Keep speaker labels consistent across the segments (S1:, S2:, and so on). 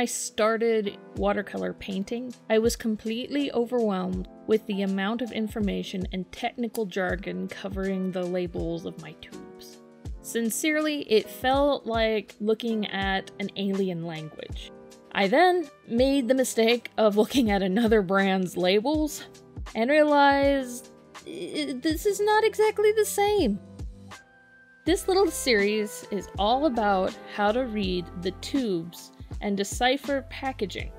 S1: I started watercolor painting, I was completely overwhelmed with the amount of information and technical jargon covering the labels of my tubes. Sincerely, it felt like looking at an alien language. I then made the mistake of looking at another brand's labels and realized this is not exactly the same. This little series is all about how to read the tubes and decipher packaging.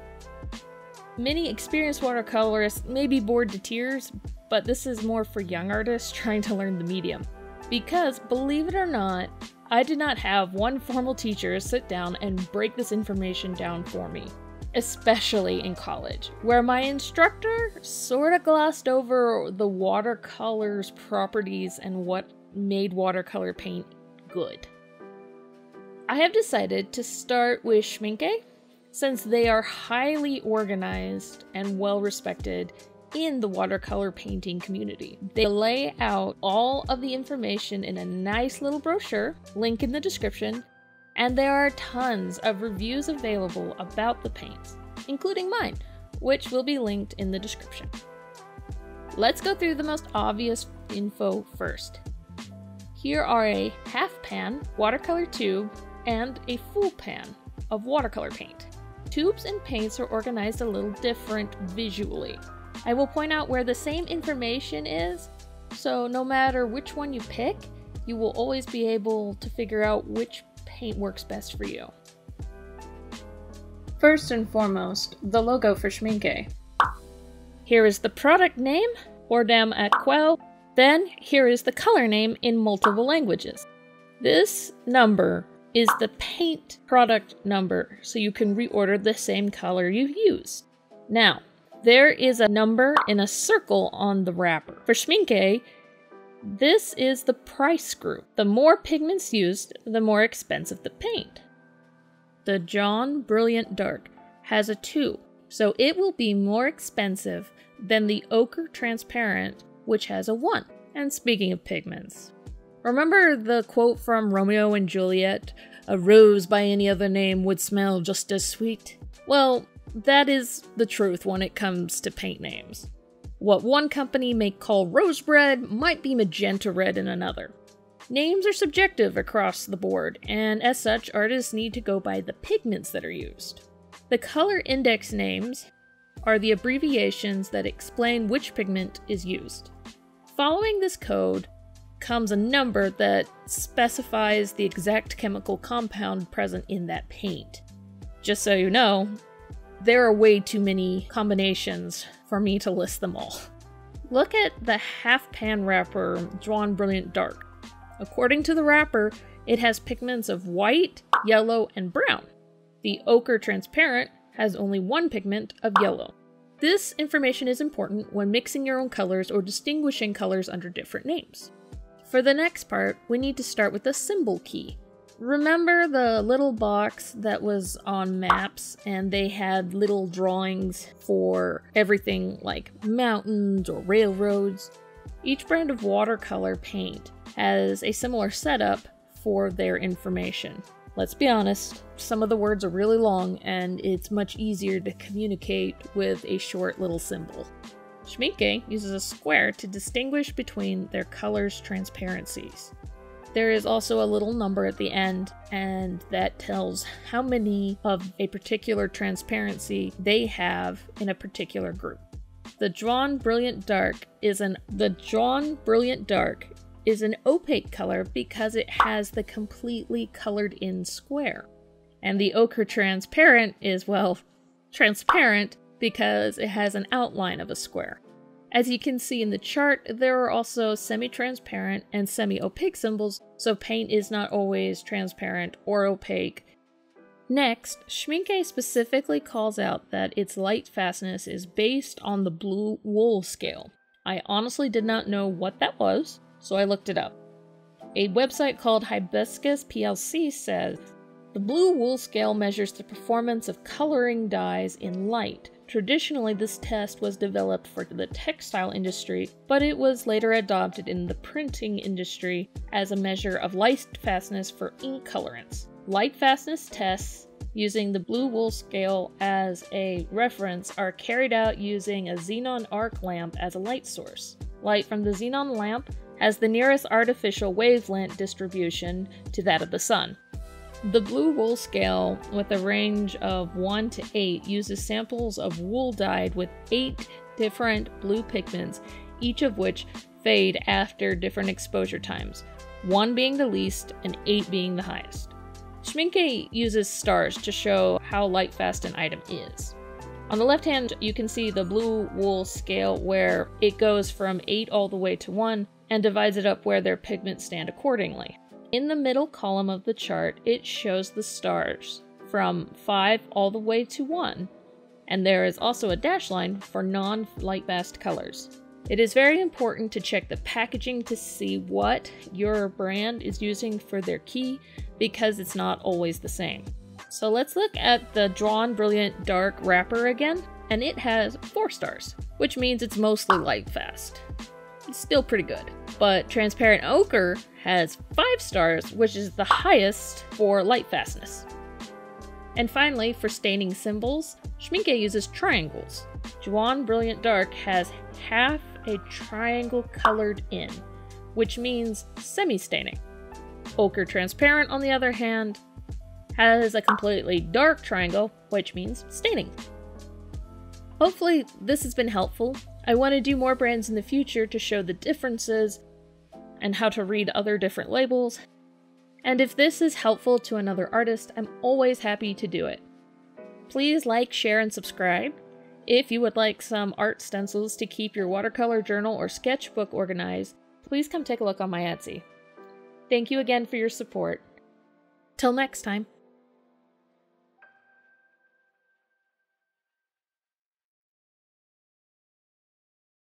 S1: Many experienced watercolorists may be bored to tears, but this is more for young artists trying to learn the medium. Because, believe it or not, I did not have one formal teacher sit down and break this information down for me, especially in college, where my instructor sort of glossed over the watercolor's properties and what made watercolor paint good. I have decided to start with Schmincke since they are highly organized and well respected in the watercolor painting community. They lay out all of the information in a nice little brochure, link in the description, and there are tons of reviews available about the paints, including mine, which will be linked in the description. Let's go through the most obvious info first. Here are a half pan watercolor tube and a full pan of watercolor paint. Tubes and paints are organized a little different visually. I will point out where the same information is, so no matter which one you pick, you will always be able to figure out which paint works best for you. First and foremost, the logo for Schmincke. Here is the product name, Horadam Aquarell. Then here is the color name in multiple languages. This number is the paint product number, so you can reorder the same color you've used. Now, there is a number in a circle on the wrapper. For Schmincke, this is the price group. The more pigments used, the more expensive the paint. The Jaune Brilliant Dark has a 2, so it will be more expensive than the Ochre Transparent, which has a 1. And speaking of pigments, remember the quote from Romeo and Juliet? A rose by any other name would smell just as sweet. Well, that is the truth when it comes to paint names. What one company may call rose red might be magenta red in another. Names are subjective across the board, and as such, artists need to go by the pigments that are used. The color index names are the abbreviations that explain which pigment is used. Following this code comes a number that specifies the exact chemical compound present in that paint. Just so you know, there are way too many combinations for me to list them all. Look at the half pan wrapper drawn Brilliant Dark. According to the wrapper, it has pigments of white, yellow, and brown. The ochre transparent has only one pigment of yellow. This information is important when mixing your own colors or distinguishing colors under different names. For the next part, we need to start with the symbol key. Remember the little box that was on maps and they had little drawings for everything like mountains or railroads? Each brand of watercolor paint has a similar setup for their information. Let's be honest, some of the words are really long and it's much easier to communicate with a short little symbol. Schmincke uses a square to distinguish between their colors' transparencies. There is also a little number at the end, and that tells how many of a particular transparency they have in a particular group. The drawn Brilliant Dark is an the Jaune Brilliant Dark is an opaque color because it has the completely colored in square. And the ochre transparent is well transparent because it has an outline of a square. As you can see in the chart, there are also semi-transparent and semi-opaque symbols, so paint is not always transparent or opaque. Next, Schmincke specifically calls out that its light fastness is based on the blue wool scale. I honestly did not know what that was, so I looked it up. A website called Hibiscus PLC says the blue wool scale measures the performance of coloring dyes in light, Traditionally, this test was developed for the textile industry, but it was later adopted in the printing industry as a measure of light fastness for ink colorants. Light fastness tests using the blue wool scale as a reference are carried out using a xenon arc lamp as a light source. Light from the xenon lamp has the nearest artificial wavelength distribution to that of the sun. The blue wool scale, with a range of 1 to 8, uses samples of wool dyed with 8 different blue pigments, each of which fade after different exposure times, 1 being the least and 8 being the highest. Schmincke uses stars to show how light fast an item is. On the left hand, you can see the blue wool scale where it goes from 8 all the way to 1 and divides it up where their pigments stand accordingly. In the middle column of the chart, it shows the stars from 5 all the way to 1, and there is also a dash line for non-light fast colors. It is very important to check the packaging to see what your brand is using for their key because it's not always the same. So let's look at the Drawn Brilliant Dark wrapper again, and it has 4 stars, which means it's mostly light fast. It's still pretty good. But Transparent Ochre has 5 stars, which is the highest for light fastness. And finally, for staining symbols, Schmincke uses triangles. Drawn Brilliant Dark has half a triangle colored in, which means semi-staining. Ochre Transparent, on the other hand, has a completely dark triangle, which means staining. Hopefully this has been helpful. I want to do more brands in the future to show the differences and how to read other different labels. And if this is helpful to another artist, I'm always happy to do it. Please like, share, and subscribe. If you would like some art stencils to keep your watercolor journal or sketchbook organized, please come take a look on my Etsy. Thank you again for your support. Till next time.